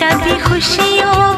कभी खुशियों